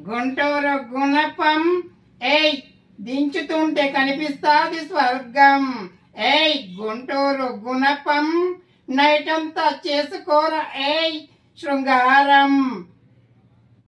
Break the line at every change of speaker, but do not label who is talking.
గుంటూరు గుణపం. ఏయ్ దించుతుంటే కనిపిస్తాది స్వర్గం. ఏయ్ గుంటూరు గుణపం. నైట్ అంతా ఏయ్ శృంగారం.